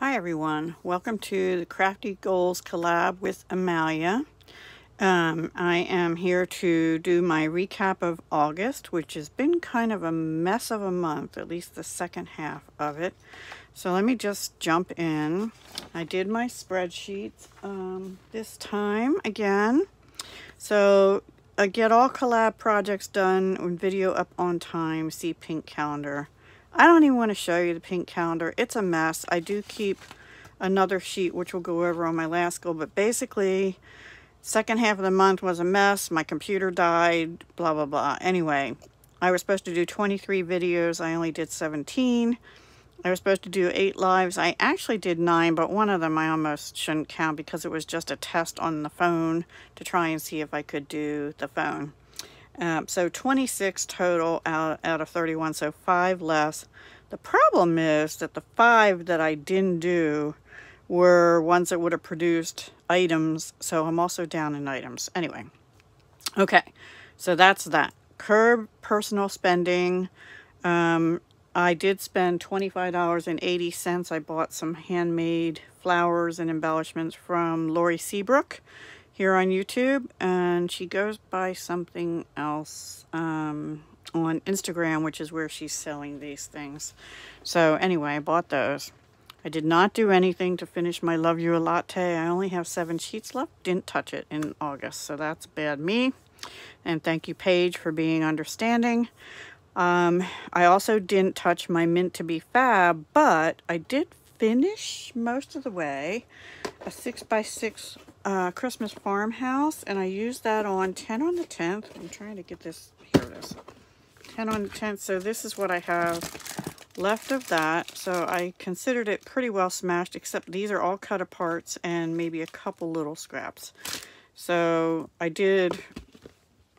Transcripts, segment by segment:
Hi everyone, welcome to the Crafty Goals collab with Amalia. Um, I am here to do my recap of August, which has been kind of a mess of a month, at least the second half of it. So let me just jump in. I did my spreadsheets um, this time again. So I get all collab projects done and video up on time, see pink calendar. I don't even want to show you the pink calendar. It's a mess. I do keep another sheet, which we'll go over on my last goal, but basically Second half of the month was a mess. My computer died, blah, blah, blah. Anyway, I was supposed to do 23 videos. I only did 17. I was supposed to do eight lives. I actually did nine, but one of them I almost shouldn't count because it was just a test on the phone to try and see if I could do the phone. Um, so 26 total out, out of 31, so five less. The problem is that the five that I didn't do were ones that would have produced items. So I'm also down in items. Anyway, okay, so that's that. Curb personal spending. Um, I did spend $25.80. I bought some handmade flowers and embellishments from Lori Seabrook here on YouTube. And she goes by something else um, on Instagram, which is where she's selling these things. So anyway, I bought those. I did not do anything to finish my Love You a Latte. I only have seven sheets left. Didn't touch it in August, so that's bad me. And thank you, Paige, for being understanding. Um, I also didn't touch my Mint to be Fab, but I did finish most of the way a 6x6 uh, Christmas farmhouse, and I used that on 10 on the 10th. I'm trying to get this, here it is. 10 on the 10th, so this is what I have left of that. So I considered it pretty well smashed, except these are all cut apart and maybe a couple little scraps. So I did,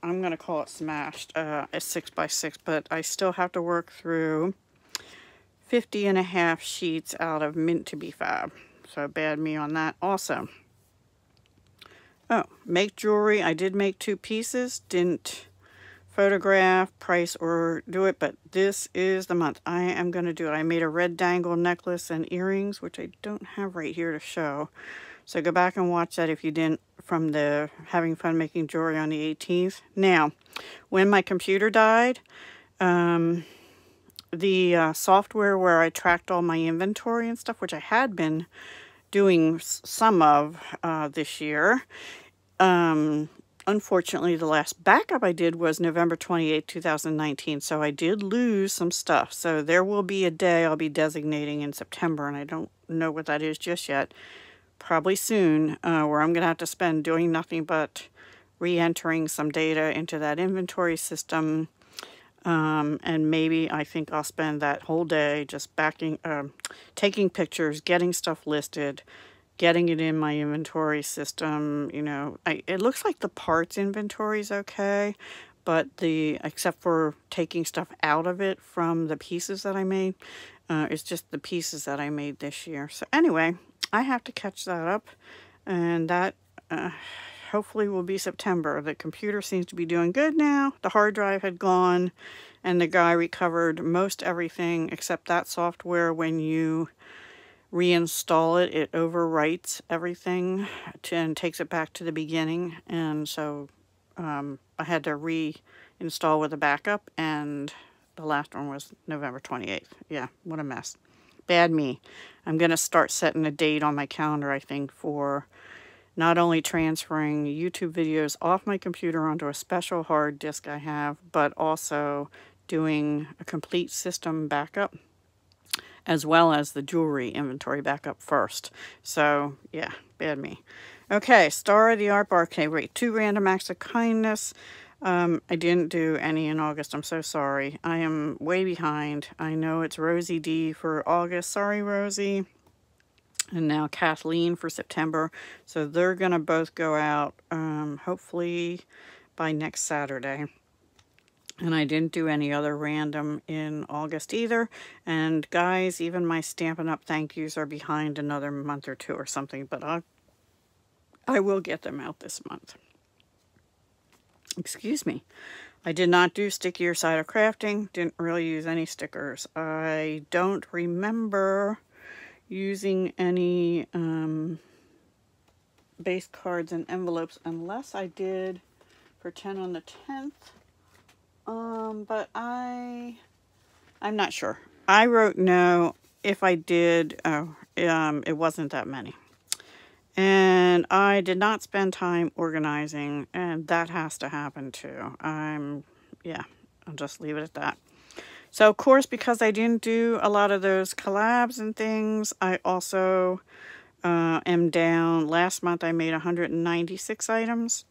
I'm going to call it smashed, uh, a 6 by 6 but I still have to work through 50 and a half sheets out of Mint to be Fab. So bad me on that also. Oh, make jewelry. I did make two pieces. Didn't photograph, price, or do it, but this is the month. I am going to do it. I made a red dangle necklace and earrings, which I don't have right here to show. So go back and watch that if you didn't from the Having Fun Making Jewelry on the 18th. Now, when my computer died, um, the uh, software where I tracked all my inventory and stuff, which I had been doing some of uh, this year, um, unfortunately, the last backup I did was November 28, 2019. So I did lose some stuff. So there will be a day I'll be designating in September, and I don't know what that is just yet. Probably soon, uh, where I'm going to have to spend doing nothing but re-entering some data into that inventory system. Um, and maybe I think I'll spend that whole day just backing, um, taking pictures, getting stuff listed, getting it in my inventory system, you know, I, it looks like the parts inventory is okay, but the, except for taking stuff out of it from the pieces that I made, uh, it's just the pieces that I made this year. So anyway, I have to catch that up, and that uh, hopefully will be September. The computer seems to be doing good now. The hard drive had gone, and the guy recovered most everything except that software when you reinstall it, it overwrites everything to, and takes it back to the beginning. And so um, I had to reinstall with a backup, and the last one was November 28th. Yeah, what a mess. Bad me. I'm going to start setting a date on my calendar, I think, for not only transferring YouTube videos off my computer onto a special hard disk I have, but also doing a complete system backup as well as the jewelry inventory backup first. So, yeah, bad me. Okay, Star of the Art Bar. Okay, wait, two random acts of kindness. Um, I didn't do any in August. I'm so sorry. I am way behind. I know it's Rosie D for August. Sorry, Rosie. And now Kathleen for September. So they're going to both go out um, hopefully by next Saturday. And I didn't do any other random in August either. And guys, even my Stampin' Up! thank yous are behind another month or two or something. But i I will get them out this month. Excuse me. I did not do stickier side of crafting. Didn't really use any stickers. I don't remember using any um, base cards and envelopes unless I did for 10 on the 10th. Um, but I, I'm not sure. I wrote no. If I did, oh, um, it wasn't that many. And I did not spend time organizing, and that has to happen too. I'm, yeah, I'll just leave it at that. So, of course, because I didn't do a lot of those collabs and things, I also uh, am down. Last month I made 196 items.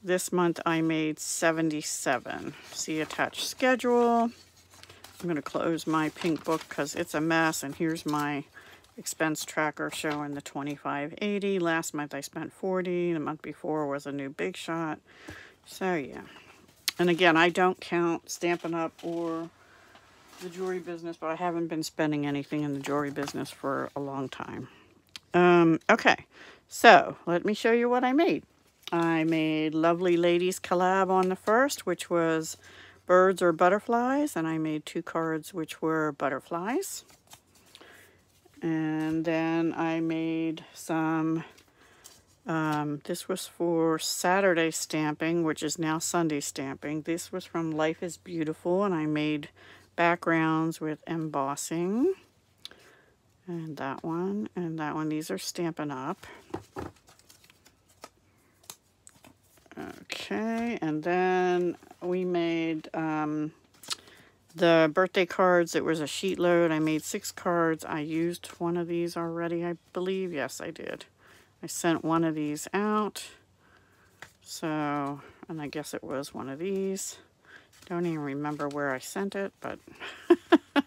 This month I made 77. See attached schedule. I'm going to close my pink book because it's a mess. And here's my expense tracker showing the 2580. Last month I spent 40. The month before was a new big shot. So yeah. And again, I don't count Stampin' Up! or the jewelry business, but I haven't been spending anything in the jewelry business for a long time. Um, okay, so let me show you what I made. I made Lovely Ladies collab on the first, which was birds or butterflies, and I made two cards which were butterflies. And then I made some, um, this was for Saturday stamping, which is now Sunday stamping. This was from Life is Beautiful, and I made backgrounds with embossing. And that one, and that one. These are Stampin' Up. Okay, and then we made um, the birthday cards. It was a sheet load. I made six cards. I used one of these already, I believe. Yes, I did. I sent one of these out. So, and I guess it was one of these. Don't even remember where I sent it, but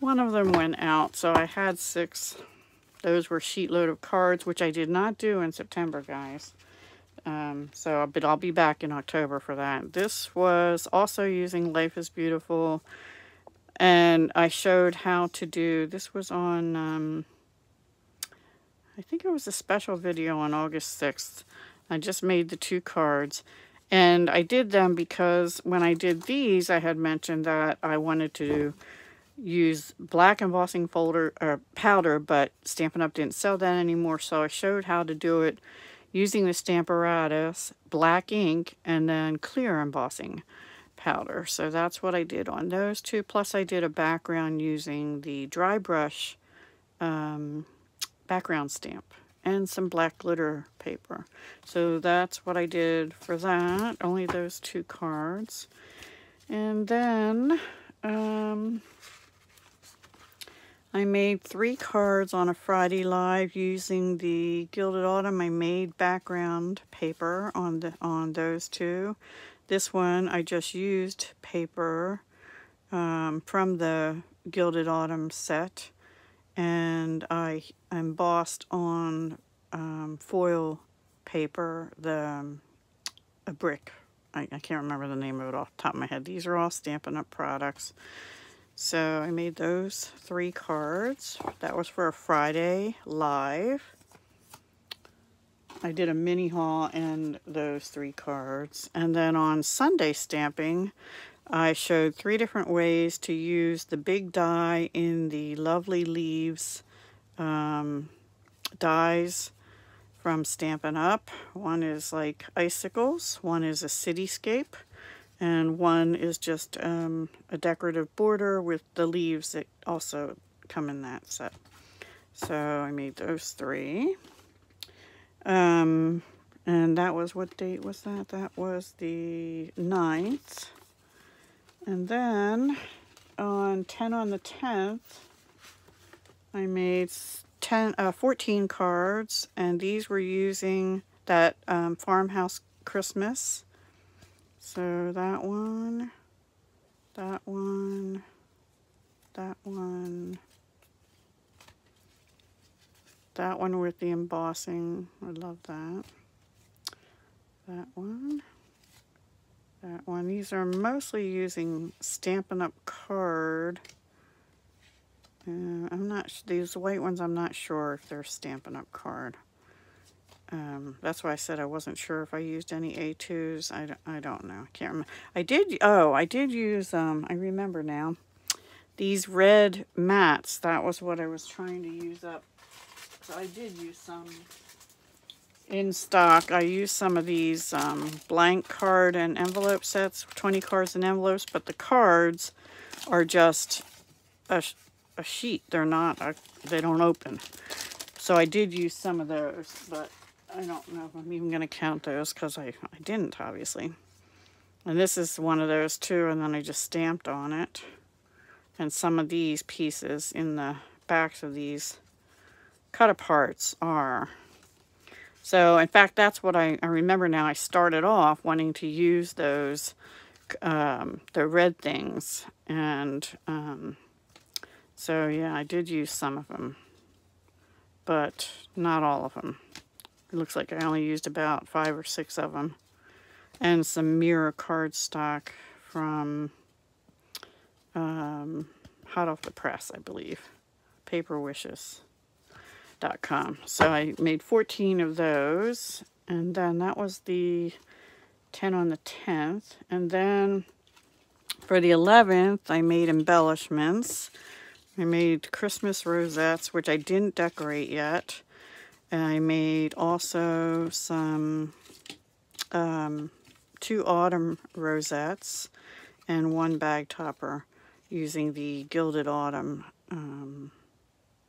one of them went out. So I had six. Those were sheet load of cards, which I did not do in September, guys. Um, so, but I'll be back in October for that. This was also using Life is Beautiful. And I showed how to do, this was on, um, I think it was a special video on August 6th. I just made the two cards. And I did them because when I did these, I had mentioned that I wanted to use black embossing folder or powder, but Stampin' Up! didn't sell that anymore. So I showed how to do it using the Stamparatus, black ink, and then clear embossing powder. So that's what I did on those two. Plus I did a background using the dry brush um, background stamp and some black glitter paper. So that's what I did for that. Only those two cards. And then um, I made three cards on a Friday Live using the Gilded Autumn. I made background paper on the on those two. This one I just used paper um, from the Gilded Autumn set and I embossed on um, foil paper the um, a brick. I, I, can't remember the name of it off the top of my head. These are all Stampin' Up! products. So I made those three cards. That was for a Friday live. I did a mini haul and those three cards. And then on Sunday stamping, I showed three different ways to use the big die in the Lovely Leaves um, dies from Stampin' Up. One is like icicles, one is a cityscape, and one is just um, a decorative border with the leaves that also come in that set. So I made those three. Um, and that was, what date was that? That was the 9th. And then on 10 on the 10th, I made 10, uh, 14 cards, and these were using that um, Farmhouse Christmas. So that one, that one, that one, that one with the embossing. I love that. That one that one. These are mostly using Stampin' Up! card. Uh, I'm not, these white ones, I'm not sure if they're Stampin' Up! card. Um, that's why I said I wasn't sure if I used any A2s. I don't, I don't know. I can't remember. I did, oh, I did use, um, I remember now, these red mats, that was what I was trying to use up. So I did use some in stock. I used some of these um, blank card and envelope sets, 20 cards and envelopes, but the cards are just a, a sheet. They're not, a, they don't open. So I did use some of those, but I don't know if I'm even going to count those because I, I didn't, obviously. And this is one of those too, and then I just stamped on it. And some of these pieces in the backs of these cut aparts are. So, in fact, that's what I, I remember now. I started off wanting to use those, um, the red things. And um, so, yeah, I did use some of them, but not all of them. It looks like I only used about five or six of them. And some mirror cardstock from um, hot off the press, I believe. So I made 14 of those. And then that was the 10 on the 10th. And then for the 11th, I made embellishments. I made Christmas rosettes, which I didn't decorate yet. And I made also some um, two autumn rosettes and one bag topper using the Gilded Autumn. Um,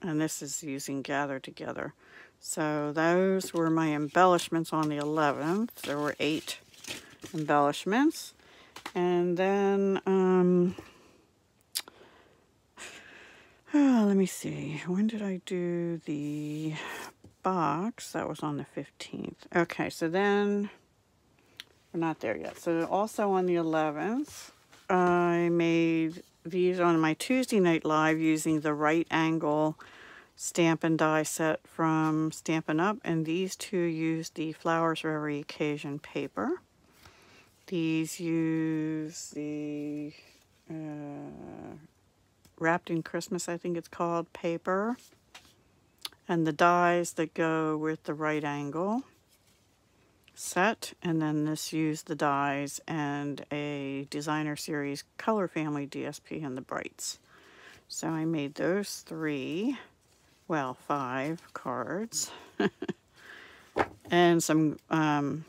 and this is using Gather Together. So those were my embellishments on the 11th. There were eight embellishments. And then, um, oh, let me see. When did I do the box. That was on the 15th. Okay, so then we're not there yet. So also on the 11th, I made these on my Tuesday night live using the right angle stamp and die set from Stampin' Up. And these two use the Flowers for Every Occasion paper. These use the uh, Wrapped in Christmas, I think it's called, paper and the dies that go with the right angle set and then this used the dies and a designer series color family DSP and the brights. So I made those three well five cards. And some um,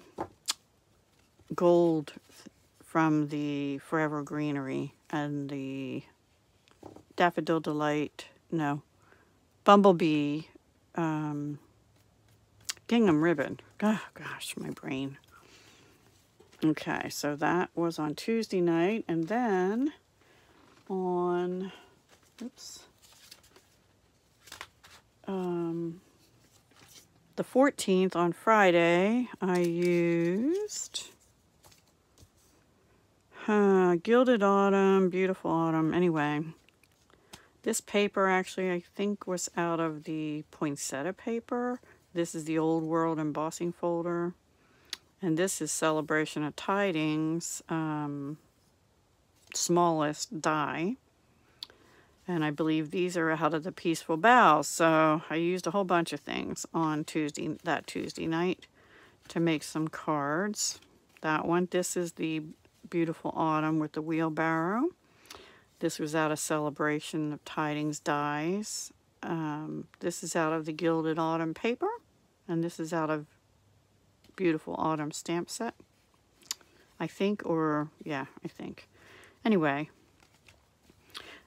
gold from the Forever Greenery and the Daffodil Delight no Bumblebee um, gingham ribbon. Oh, gosh, my brain. Okay, so that was on Tuesday night. And then on, oops, um, the 14th on Friday, I used uh, Gilded Autumn, Beautiful Autumn. Anyway, this paper actually I think was out of the poinsettia paper. This is the Old World embossing folder. And this is Celebration of Tidings, um, smallest die. And I believe these are out of the Peaceful Boughs. So I used a whole bunch of things on Tuesday, that Tuesday night to make some cards. That one, this is the Beautiful Autumn with the wheelbarrow. This was out of Celebration of Tidings Dies. Um, this is out of the Gilded Autumn paper. And this is out of Beautiful Autumn stamp set. I think, or, yeah, I think. Anyway.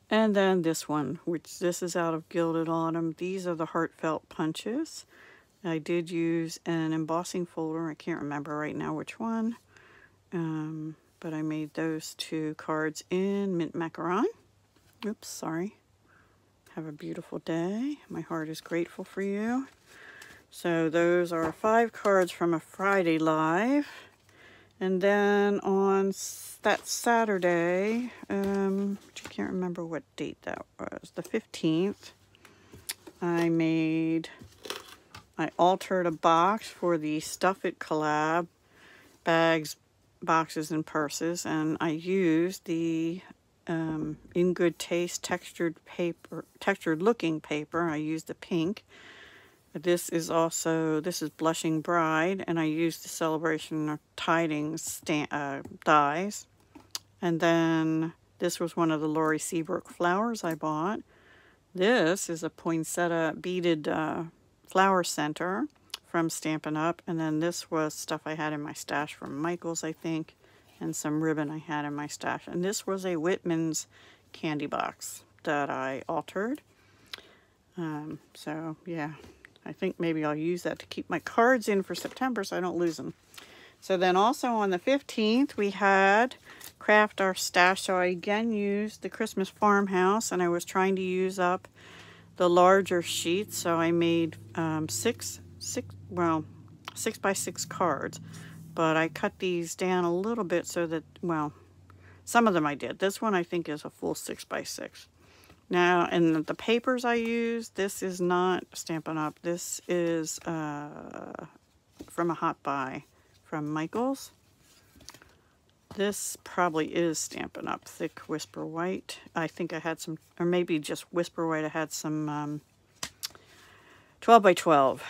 And then this one, which this is out of Gilded Autumn. These are the Heartfelt Punches. I did use an embossing folder. I can't remember right now which one. Um, but I made those two cards in mint macaron. Oops, sorry. Have a beautiful day. My heart is grateful for you. So those are five cards from a Friday live. And then on that Saturday, um, I can't remember what date that was, the 15th, I made, I altered a box for the Stuff It collab bags, boxes and purses and I used the um, In Good Taste textured paper, textured looking paper. I used the pink. This is also, this is Blushing Bride and I used the Celebration of Tidings uh, dies. And then This was one of the Laurie Seabrook flowers I bought. This is a poinsettia beaded uh, flower center from Stampin' Up. And then this was stuff I had in my stash from Michaels, I think, and some ribbon I had in my stash. And this was a Whitman's candy box that I altered. Um, so, yeah, I think maybe I'll use that to keep my cards in for September so I don't lose them. So then also on the 15th, we had Craft Our Stash. So I again used the Christmas Farmhouse, and I was trying to use up the larger sheets. So I made um, six, six, well, six by six cards. But I cut these down a little bit so that, well, some of them I did. This one I think is a full six by six. Now, and the papers I use, this is not Stampin' Up. This is uh, from a Hot Buy from Michaels. This probably is Stampin' Up! Thick Whisper White. I think I had some, or maybe just Whisper White. I had some um, 12 by 12.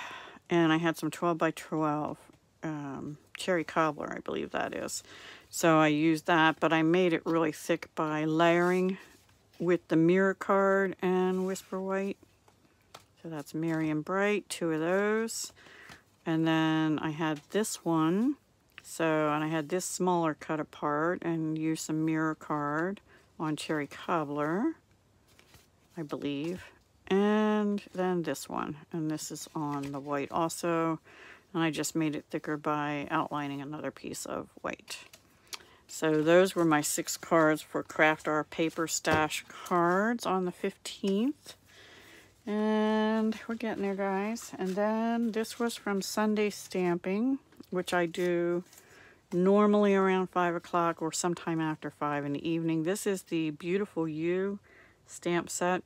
And I had some 12 by 12 um, Cherry Cobbler, I believe that is. So I used that, but I made it really thick by layering with the mirror card and Whisper White. So that's and Bright, two of those. And then I had this one. So, and I had this smaller cut apart and used some mirror card on Cherry Cobbler, I believe. And then this one. And this is on the white also. And I just made it thicker by outlining another piece of white. So those were my six cards for Craft Our Paper Stash cards on the 15th. And we're getting there, guys. And then this was from Sunday Stamping, which I do normally around 5 o'clock or sometime after 5 in the evening. This is the Beautiful You stamp set.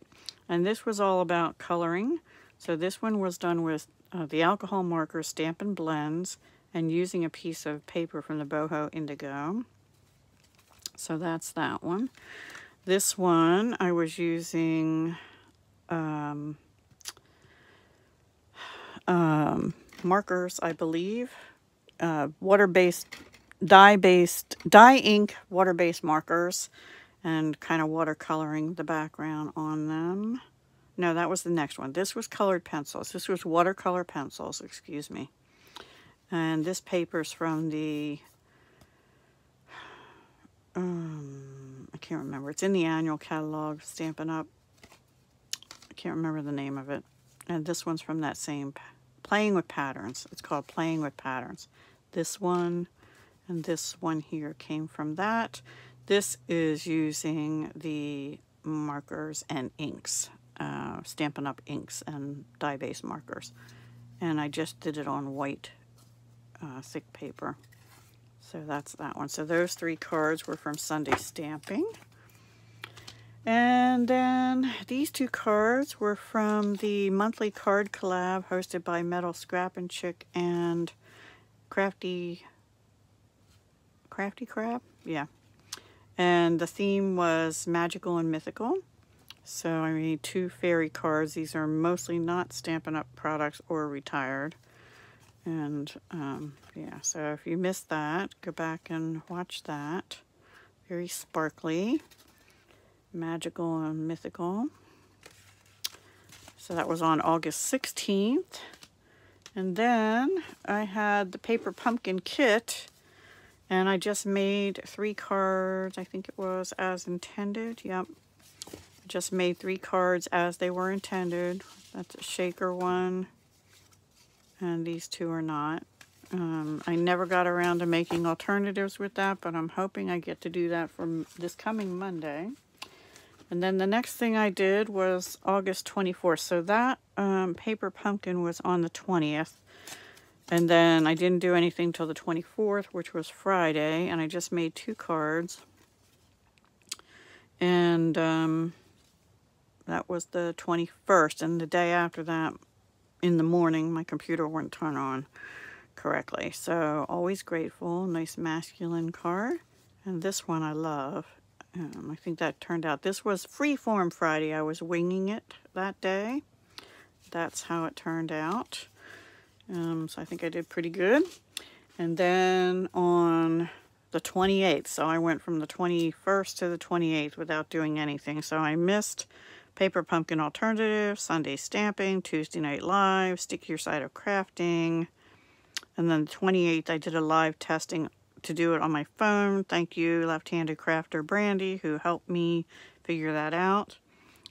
And this was all about coloring. So this one was done with uh, the alcohol marker Stampin' Blends and using a piece of paper from the Boho Indigo. So that's that one. This one I was using um, um, markers, I believe. Uh, water-based, dye-based, dye ink water-based markers and kind of watercoloring the background on them. No, that was the next one. This was colored pencils. This was watercolor pencils, excuse me. And this paper's from the um, I can't remember. It's in the annual catalog, Stampin' Up. I can't remember the name of it. And this one's from that same, Playing with Patterns. It's called Playing with Patterns. This one and this one here came from that. This is using the markers and inks, uh, Stampin' Up inks and dye-based markers. And I just did it on white uh, thick paper. So that's that one. So those three cards were from Sunday Stamping. And then these two cards were from the monthly card collab hosted by MetalScrappinChick and Crafty Crafty Crab? Yeah. And the theme was magical and mythical. So I made two fairy cards. These are mostly not Stampin' Up products or retired. And um, yeah, so if you missed that, go back and watch that. Very sparkly, magical and mythical. So that was on August 16th. And then I had the paper pumpkin kit and I just made three cards, I think it was as intended. Yep. I Just made three cards as they were intended. That's a shaker one and these two are not. Um, I never got around to making alternatives with that, but I'm hoping I get to do that for this coming Monday. And then the next thing I did was August 24th. So that um, paper pumpkin was on the 20th. And then I didn't do anything till the 24th, which was Friday. And I just made two cards. And um, that was the 21st. And the day after that, in the morning, my computer wouldn't turn on correctly. So always grateful, nice masculine card. And this one I love. Um, I think that turned out, this was Freeform Friday. I was winging it that day. That's how it turned out. Um, so I think I did pretty good. And then on the 28th. So I went from the 21st to the 28th without doing anything. So I missed Paper Pumpkin Alternative, Sunday Stamping, Tuesday Night Live, Stickier Side of Crafting. And then the 28th, I did a live testing to do it on my phone. Thank you, left-handed crafter Brandy, who helped me figure that out.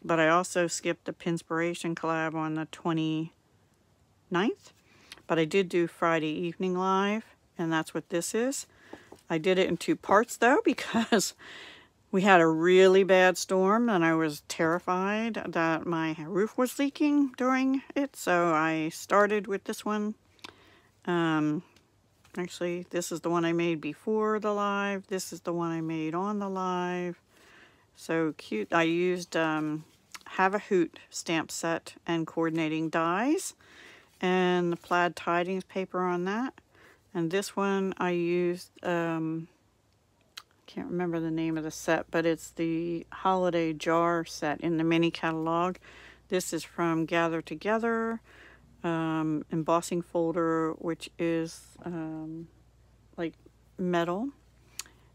But I also skipped the Pinspiration collab on the 29th. But I did do Friday evening live, and that's what this is. I did it in two parts, though, because we had a really bad storm, and I was terrified that my roof was leaking during it. So I started with this one. Um, actually, this is the one I made before the live. This is the one I made on the live. So cute. I used um, Have a Hoot stamp set and coordinating dies and the plaid tidings paper on that. And this one I used, um, can't remember the name of the set, but it's the holiday jar set in the mini catalog. This is from Gather Together um, embossing folder, which is um, like metal.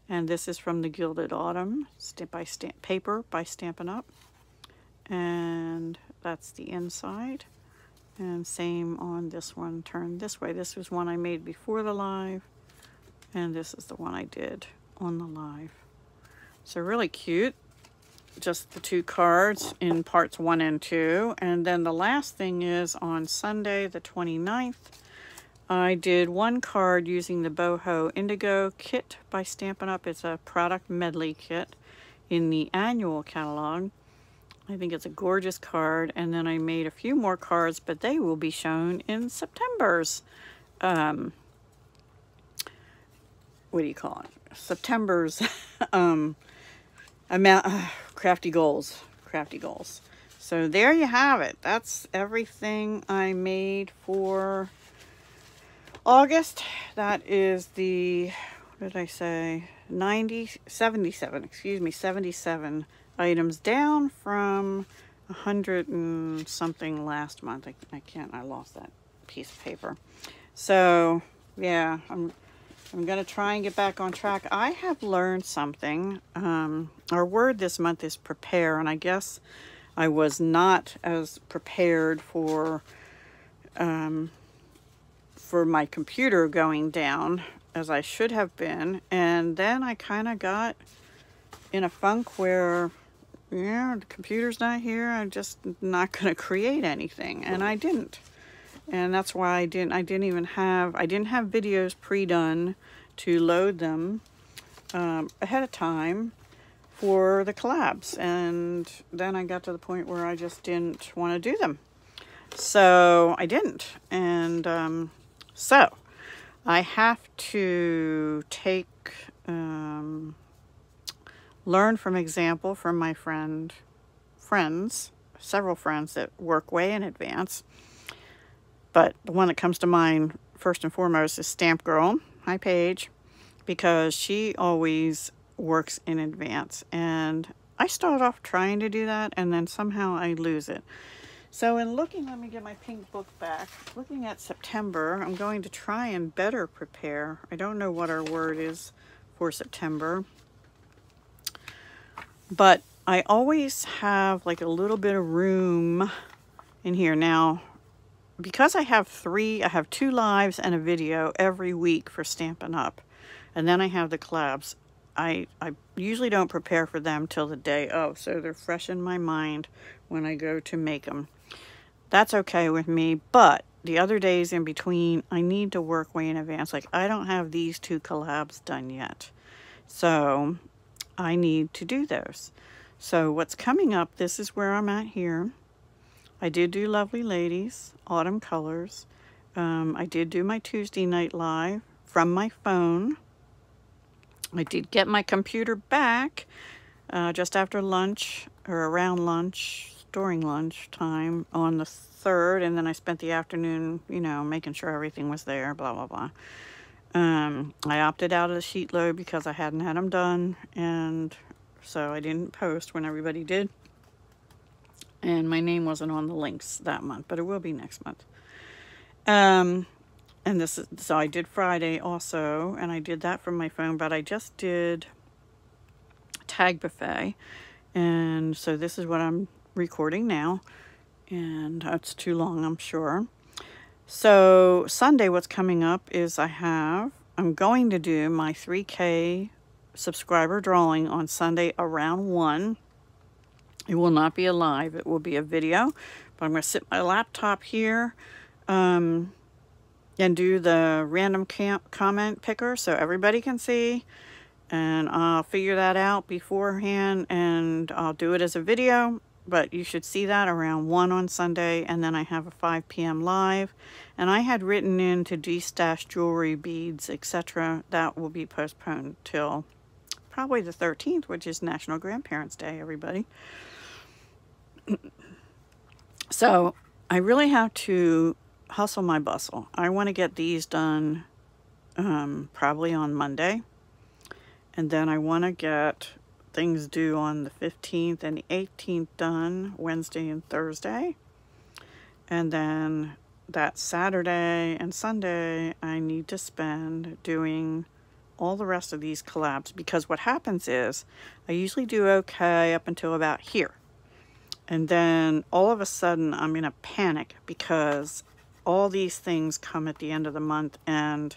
And this is from the Gilded Autumn, stamp by stamp paper by Stampin' Up. And that's the inside. And same on this one, turned this way. This was one I made before the live. And this is the one I did on the live. So really cute. Just the two cards in parts one and two. And then the last thing is on Sunday the 29th, I did one card using the Boho Indigo kit by Stampin' Up. It's a product medley kit in the annual catalog. I think it's a gorgeous card. And then I made a few more cards, but they will be shown in September's, um, what do you call it? September's um, amount, uh, crafty goals, crafty goals. So there you have it. That's everything I made for August, that is the, what did I say, 90, 77, excuse me, 77 items down from a 100 and something last month. I, I can't, I lost that piece of paper. So, yeah, I'm, I'm going to try and get back on track. I have learned something. Um, our word this month is prepare, and I guess I was not as prepared for um, for my computer going down as I should have been. And then I kind of got in a funk where, yeah, the computer's not here. I'm just not going to create anything. And I didn't. And that's why I didn't, I didn't even have, I didn't have videos pre-done to load them um, ahead of time for the collabs. And then I got to the point where I just didn't want to do them. So I didn't. And um, so, I have to take, um, learn from example from my friend, friends, several friends that work way in advance. But the one that comes to mind first and foremost is Stamp Girl, hi Paige, because she always works in advance. And I start off trying to do that and then somehow I lose it. So in looking, let me get my pink book back. Looking at September, I'm going to try and better prepare. I don't know what our word is for September. But I always have like a little bit of room in here. Now, because I have three, I have two lives and a video every week for Stampin' Up. And then I have the collabs. I, I usually don't prepare for them till the day of, so they're fresh in my mind when I go to make them. That's okay with me, but the other days in between, I need to work way in advance. Like, I don't have these two collabs done yet. So, I need to do those. So, what's coming up, this is where I'm at here. I did do Lovely Ladies, Autumn Colors. Um, I did do my Tuesday night live from my phone. I did get my computer back uh, just after lunch or around lunch during lunch time on the 3rd, and then I spent the afternoon, you know, making sure everything was there, blah, blah, blah. Um, I opted out of the sheet load because I hadn't had them done, and so I didn't post when everybody did. And my name wasn't on the links that month, but it will be next month. Um, and this is, so I did Friday also, and I did that from my phone, but I just did Tag Buffet. And so this is what I'm recording now. And that's too long, I'm sure. So Sunday, what's coming up is I have, I'm going to do my 3K subscriber drawing on Sunday around 1. It will not be a live, it will be a video. But I'm going to sit my laptop here. Um, and do the random camp comment picker so everybody can see and I'll figure that out beforehand and I'll do it as a video but you should see that around 1 on Sunday and then I have a 5 p.m. live and I had written in to de-stash jewelry beads etc that will be postponed till probably the 13th which is National Grandparents Day everybody so I really have to hustle my bustle. I want to get these done um, probably on Monday. And then I want to get things due on the 15th and the 18th done Wednesday and Thursday. And then that Saturday and Sunday I need to spend doing all the rest of these collabs because what happens is I usually do okay up until about here. And then all of a sudden I'm in a panic because all these things come at the end of the month and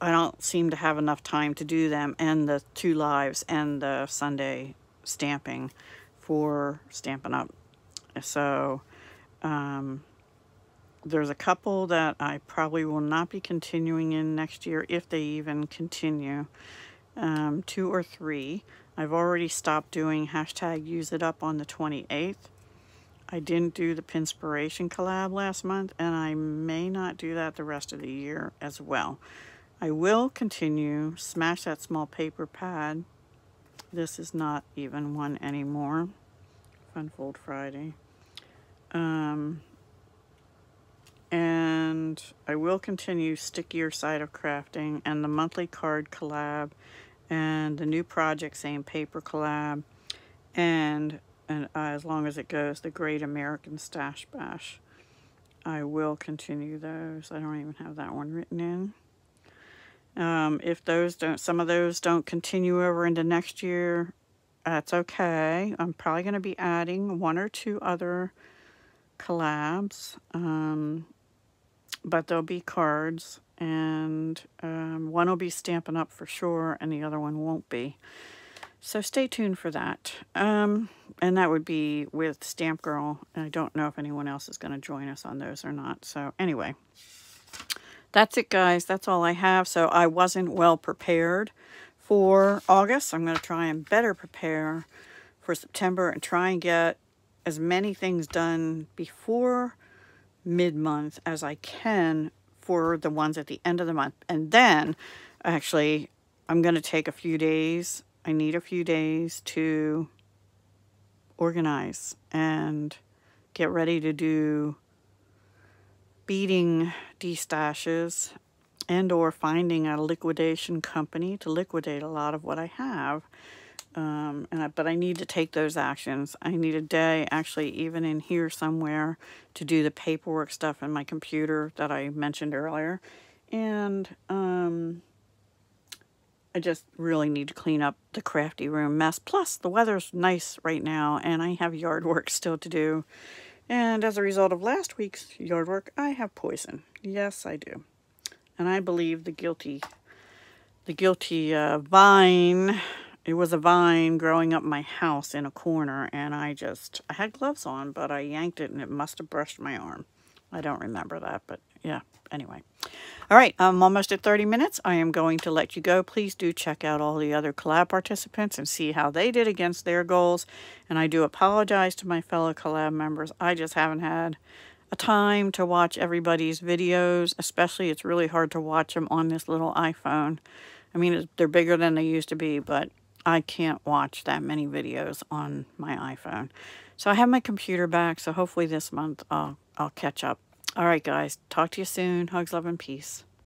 I don't seem to have enough time to do them and the two lives and the Sunday stamping for Stampin' Up. So um, there's a couple that I probably will not be continuing in next year if they even continue. Um, two or three. I've already stopped doing hashtag use it up on the 28th. I didn't do the Pinspiration collab last month, and I may not do that the rest of the year as well. I will continue Smash That Small Paper Pad. This is not even one anymore. Fun Fold Friday. Um, and I will continue Stickier Side of Crafting and the monthly card collab and the new project Same Paper collab and and uh, as long as it goes, the Great American Stash Bash. I will continue those. I don't even have that one written in. Um, if those don't, some of those don't continue over into next year, that's okay. I'm probably going to be adding one or two other collabs, um, but there'll be cards, and um, one will be Stampin' Up for sure, and the other one won't be. So stay tuned for that. Um, and that would be with Stamp Girl. And I don't know if anyone else is going to join us on those or not. So anyway, that's it, guys. That's all I have. So I wasn't well prepared for August. I'm going to try and better prepare for September and try and get as many things done before mid-month as I can for the ones at the end of the month. And then, actually, I'm going to take a few days I need a few days to organize and get ready to do beading destashes and or finding a liquidation company to liquidate a lot of what I have. Um, I, but I need to take those actions. I need a day, actually, even in here somewhere, to do the paperwork stuff in my computer that I mentioned earlier. And um, I just really need to clean up the crafty room mess. Plus, the weather's nice right now, and I have yard work still to do. And as a result of last week's yard work, I have poison. Yes, I do. And I believe the guilty, the guilty uh, vine, it was a vine growing up my house in a corner, and I just, I had gloves on, but I yanked it, and it must have brushed my arm. I don't remember that, but yeah, anyway. All right, I'm almost at 30 minutes. I am going to let you go. Please do check out all the other collab participants and see how they did against their goals. And I do apologize to my fellow collab members. I just haven't had a time to watch everybody's videos, especially it's really hard to watch them on this little iPhone. I mean, they're bigger than they used to be, but I can't watch that many videos on my iPhone. So I have my computer back, so hopefully this month I'll, I'll catch up. All right, guys. Talk to you soon. Hugs, love, and peace.